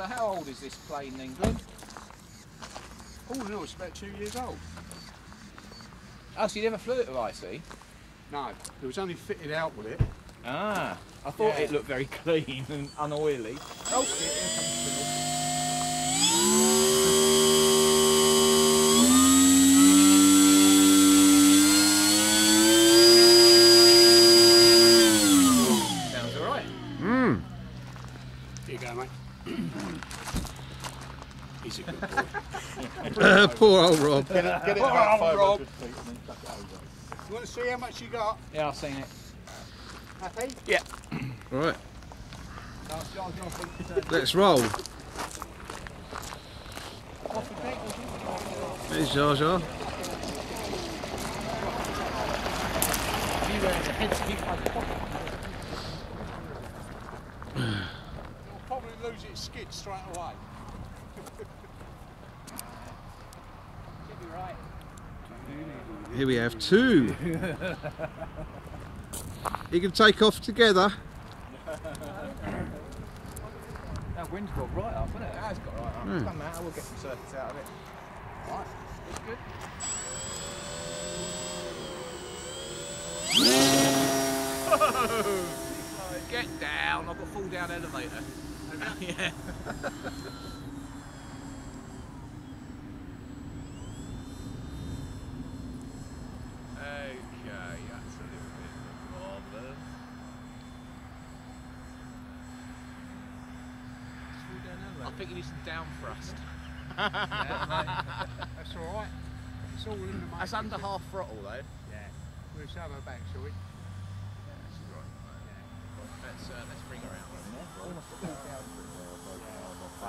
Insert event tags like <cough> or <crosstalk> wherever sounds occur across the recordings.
So how old is this plane England? Glenn? Oh no, it's about two years old. Oh, so you never flew it with IC? No, it was only fitted out with it. Ah, I thought Yeah. it looked very <laughs> clean and unoily. Oh, shit, here. Sounds alright. Mmm. Here you go, mate. He's a good boy. Uh, <laughs> poor old Rob. Get it, get it about 500 Rob. feet and then chuck it over. You want to see how much you got? Yeah, I've seen it. Happy? Right, think to turn. let's roll. Off the deck, would you? There's Jar Jar. You wear the head to keep my pocket. It'll probably lose its skid straight away. Should be right. Here we have two. You can take off together. That wind's got right up, hasn't it? It has got right up. Hmm. Doesn't matter, we'll get some circuits out of it. Right, it's good. <laughs> Get down, I've got a fall down elevator. <laughs> yeah. okay, that's a little bit of a problem. I think you need some down thrust. That's all right. It's all in the mate. That's under half throttle though. Yeah. We'll show her back, shall we? Let's, uh, let's bring her out.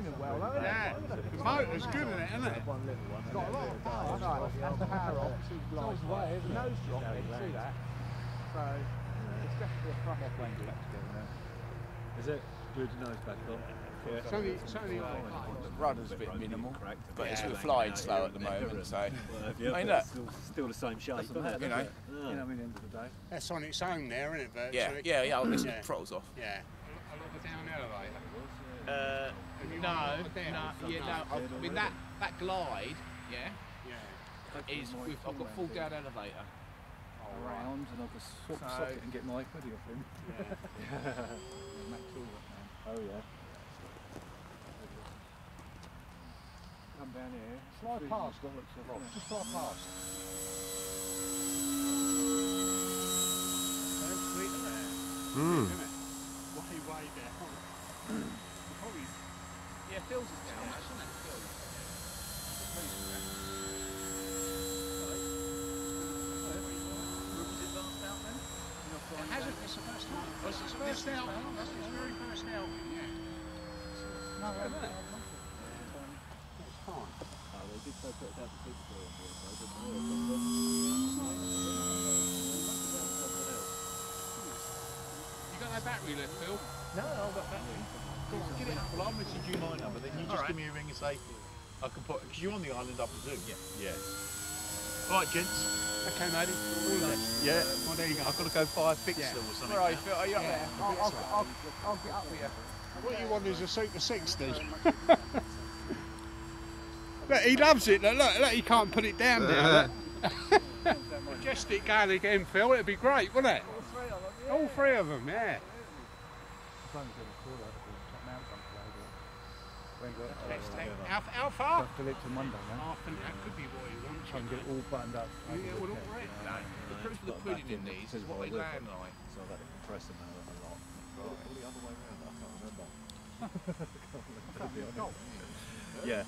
isn't it? Climbing well, though, Yeah. The motor's good in it, isn't it? It's got a lot of power. Right, that's the power off. It's always way, the nose drop, you see that. So, it's definitely a front plane. Is it? Glued your nose back on. It's only, it's only like The rudder's a bit minimal, but it's Yeah. we're flying slow at the moment, so Yeah, I mean, look. it's still, still the same shape, isn't it? you know, You know, I mean, end of the day. that's on its own there, isn't it? Virtually? yeah, yeah, yeah. I'll listen, Yeah. throttles off. Yeah. A lot of down elevator. Uh, Have you no, got it down? no, yeah, no. I, I mean that that glide, yeah, Yeah. is with, I've got full down elevator. Around and I'll just swap So- socket and get my hoodie off him. <laughs> Max Ulrich, man. Oh yeah. Come down here. Slide past, Rob. Just slide past. sweet, isn't it? Mm. Isn't it? Way, way down. Probably <coughs> Yeah, Phil's is down, isn't it? It hasn't, it's the first time. That's its first out. That's its very first out. Yeah. No, isn't? It's fine. Oh, they did say put it down to people for it, I didn't You got that battery left, Phil? No, I've got battery. Go on, get it up. Well, I'll message you my number, then you just Alright. give me a ring and say, I can put, because you're on the island, I presume. Yeah. Yeah. All right, gents. Okay, matey. All done. Yeah. Well, there you go. I've got to go buy a fixer Yeah. or something. Where are you, Phil? Are you up Yeah. there? I'll, I'll, I'll, I'll get up with you. What you want is a Super 60. <laughs> look, he loves it. Look, look, look, he can't put it down there. <laughs> Majestic going again, Phil. It'd be great, wouldn't it? All three of them. All three of them, yeah. How, how far? Fill it to Monday, man. Half an that could be what he wants. Try and get it all buttoned up. Yeah, well, all right. The proof of the pudding in these is what they land like. So I've had to compress them out a lot. All the other way around, I can't remember. <laughs> Yeah.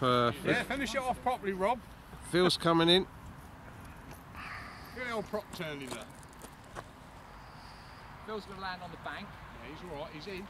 Perfect. Yeah, finish it off properly, Rob. Phil's coming in. Get the old prop turning up. Phil's going to land on the bank. Yeah, he's all right. He's in.